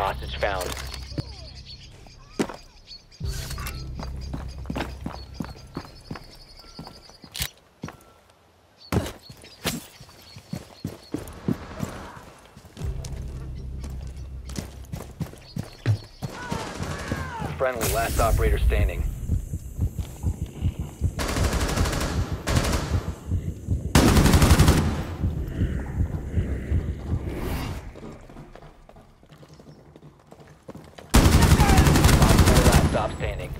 Hostage found. Friendly, last operator standing. Op four last